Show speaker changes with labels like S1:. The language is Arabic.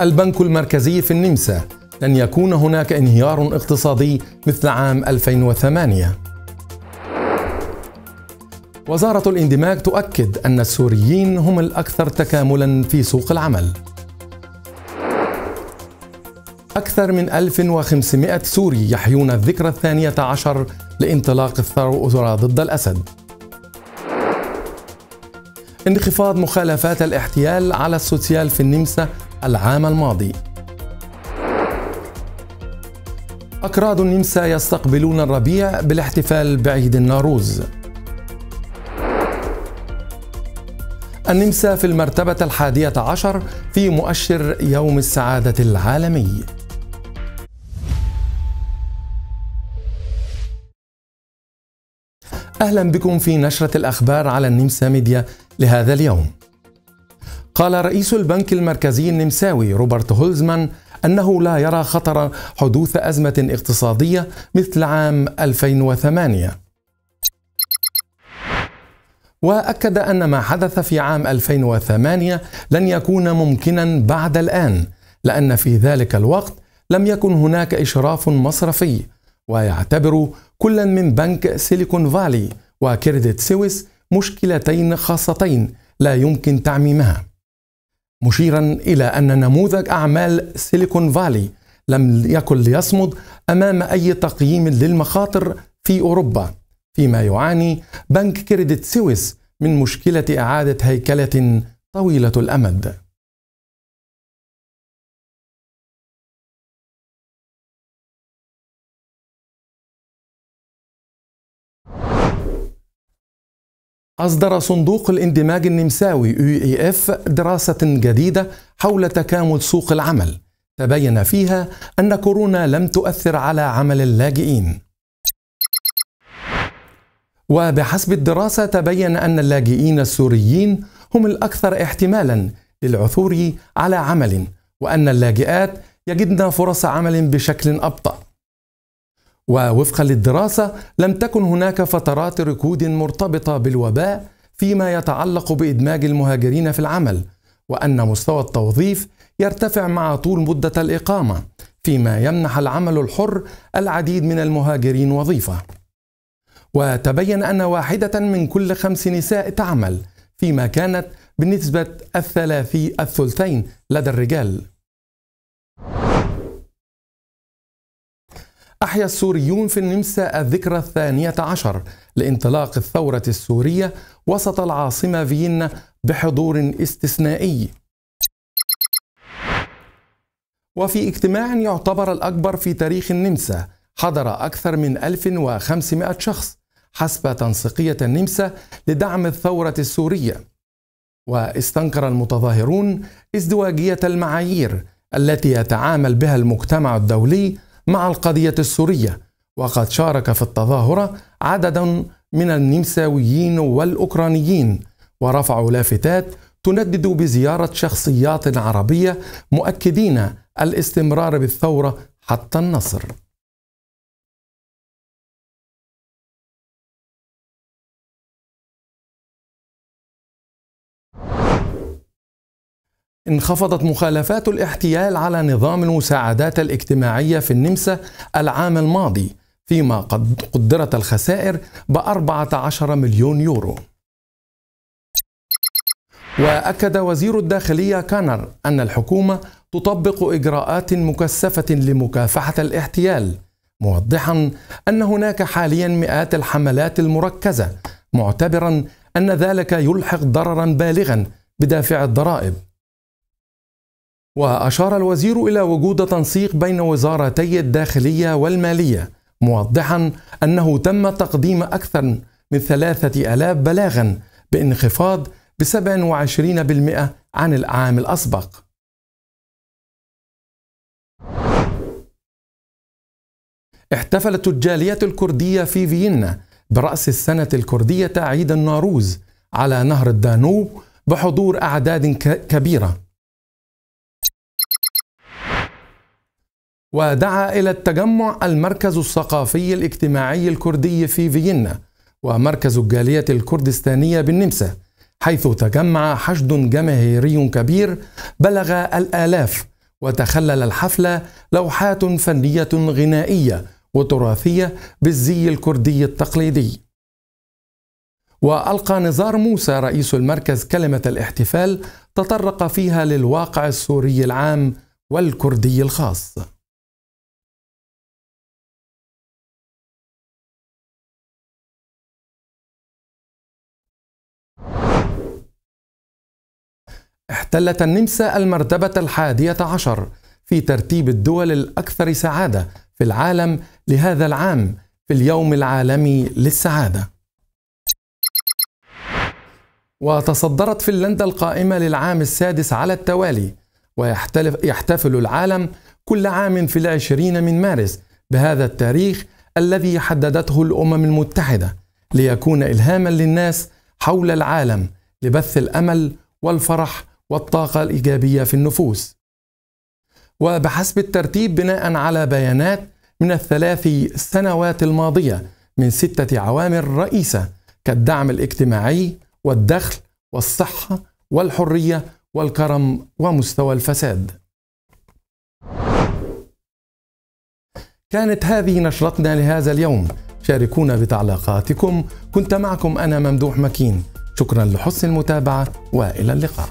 S1: البنك المركزي في النمسا. لن يكون هناك انهيار اقتصادي مثل عام 2008 وزارة الاندماج تؤكد أن السوريين هم الأكثر تكاملا في سوق العمل. أكثر من 1500 سوري يحيون الذكرى الثانية عشر لانطلاق الثورة ضد الأسد. انخفاض مخالفات الاحتيال على السوسيال في النمسا العام الماضي. أكراد النمسا يستقبلون الربيع بالاحتفال بعيد الناروز. النمسا في المرتبة الحادية عشر في مؤشر يوم السعادة العالمي. أهلا بكم في نشرة الأخبار على النمسا ميديا لهذا اليوم. قال رئيس البنك المركزي النمساوي روبرت هولزمان أنه لا يرى خطر حدوث أزمة اقتصادية مثل عام 2008 وأكد أن ما حدث في عام 2008 لن يكون ممكنا بعد الآن لأن في ذلك الوقت لم يكن هناك إشراف مصرفي ويعتبر كل من بنك سيليكون فالي وكريديت سويس مشكلتين خاصتين لا يمكن تعميمها. مشيرا إلى أن نموذج أعمال سيليكون فالي لم يكن ليصمد أمام أي تقييم للمخاطر في أوروبا فيما يعاني بنك كريديت سويس من مشكلة إعادة هيكلة طويلة الأمد. أصدر صندوق الاندماج النمساوي UEF دراسة جديدة حول تكامل سوق العمل. تبين فيها أن كورونا لم تؤثر على عمل اللاجئين. وبحسب الدراسة تبين أن اللاجئين السوريين هم الأكثر احتمالا للعثور على عمل وأن اللاجئات يجدن فرص عمل بشكل أبطأ. ووفقا للدراسة لم تكن هناك فترات ركود مرتبطة بالوباء فيما يتعلق بإدماج المهاجرين في العمل وأن مستوى التوظيف يرتفع مع طول مدة الإقامة فيما يمنح العمل الحر العديد من المهاجرين وظيفة. وتبين أن واحدة من كل خمس نساء تعمل فيما كانت بنسبة الثلاثي الثلثين لدى الرجال. أحيا السوريون في النمسا الذكرى الثانية عشر لانطلاق الثورة السورية وسط العاصمة فيينا بحضور استثنائي. وفي اجتماع يعتبر الأكبر في تاريخ النمسا حضر أكثر من 1500 شخص حسب تنسيقية النمسا لدعم الثورة السورية. واستنكر المتظاهرون ازدواجية المعايير التي يتعامل بها المجتمع الدولي مع القضية السورية. وقد شارك في التظاهرة عدد من النمساويين والأوكرانيين. ورفعوا لافتات تندد بزيارة شخصيات عربية مؤكدين الاستمرار بالثورة حتى النصر. انخفضت مخالفات الاحتيال على نظام المساعدات الاجتماعية في النمسا العام الماضي فيما قد قدرت الخسائر ب 14 مليون يورو. وأكد وزير الداخلية كانر أن الحكومة تطبق إجراءات مكثفة لمكافحة الاحتيال موضحا أن هناك حاليا مئات الحملات المركزة معتبرا أن ذلك يلحق ضررا بالغا بدافع الضرائب. وأشار الوزير إلى وجود تنسيق بين وزارتي الداخلية والمالية موضحا أنه تم تقديم أكثر من ثلاثة ألاف بلاغا بانخفاض ب 27% عن العام الأسبق. احتفلت الجالية الكردية في فيينا برأس السنة الكردية عيد الناروز على نهر الدانوب بحضور أعداد كبيرة. ودعا إلى التجمع المركز الثقافي الاجتماعي الكردي في فيينا ومركز الجالية الكردستانية بالنمسا حيث تجمع حشد جماهيري كبير بلغ الآلاف وتخلل الحفل لوحات فنية غنائية وتراثية بالزي الكردي التقليدي. وألقى نزار موسى رئيس المركز كلمة الاحتفال تطرق فيها للواقع السوري العام والكردي الخاص. احتلت النمسا المرتبة الحادية عشر في ترتيب الدول الأكثر سعادة في العالم لهذا العام في اليوم العالمي للسعادة. وتصدرت فنلندا القائمة للعام السادس على التوالي ويحتفل العالم كل عام في العشرين من مارس بهذا التاريخ الذي حددته الأمم المتحدة ليكون إلهاما للناس حول العالم لبث الأمل والفرح والطاقة الإيجابية في النفوس. وبحسب الترتيب بناء على بيانات من الثلاث سنوات الماضية من ستة عوامل رئيسة كالدعم الاجتماعي والدخل والصحة والحرية والكرم ومستوى الفساد. كانت هذه نشرتنا لهذا اليوم شاركونا بتعليقاتكم كنت معكم أنا ممدوح مكين شكرا لحسن المتابعة وإلى اللقاء